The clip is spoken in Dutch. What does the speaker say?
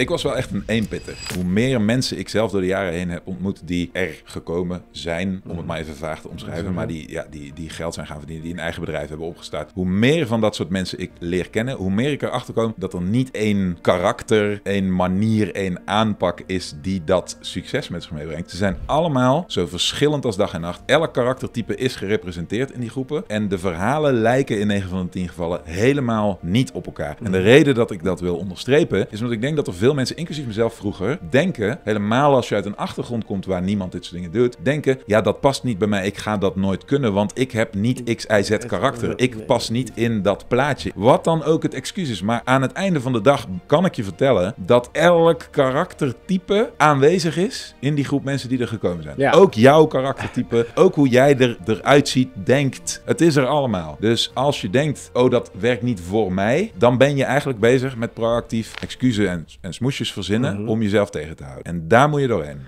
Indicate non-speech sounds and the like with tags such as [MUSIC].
Ik was wel echt een eenpitter. Hoe meer mensen ik zelf door de jaren heen heb ontmoet die er gekomen zijn, om het maar even vaag te omschrijven, maar die, ja, die, die geld zijn gaan verdienen, die een eigen bedrijf hebben opgestart. Hoe meer van dat soort mensen ik leer kennen, hoe meer ik erachter kom dat er niet één karakter, één manier, één aanpak is die dat succes met zich meebrengt. Ze zijn allemaal zo verschillend als dag en nacht. Elk karaktertype is gerepresenteerd in die groepen. En de verhalen lijken in 9 van de 10 gevallen helemaal niet op elkaar. En de reden dat ik dat wil onderstrepen, is omdat ik denk dat er veel mensen, inclusief mezelf vroeger, denken, helemaal als je uit een achtergrond komt waar niemand dit soort dingen doet, denken, ja, dat past niet bij mij, ik ga dat nooit kunnen, want ik heb niet X, Y, Z karakter. Ik pas niet in dat plaatje. Wat dan ook het excuus is. Maar aan het einde van de dag kan ik je vertellen dat elk karaktertype aanwezig is in die groep mensen die er gekomen zijn. Ja. Ook jouw karaktertype, [LAUGHS] ook hoe jij er, eruit ziet, denkt. Het is er allemaal. Dus als je denkt, oh, dat werkt niet voor mij, dan ben je eigenlijk bezig met proactief excuses en, en smoesjes verzinnen om jezelf tegen te houden. En daar moet je doorheen.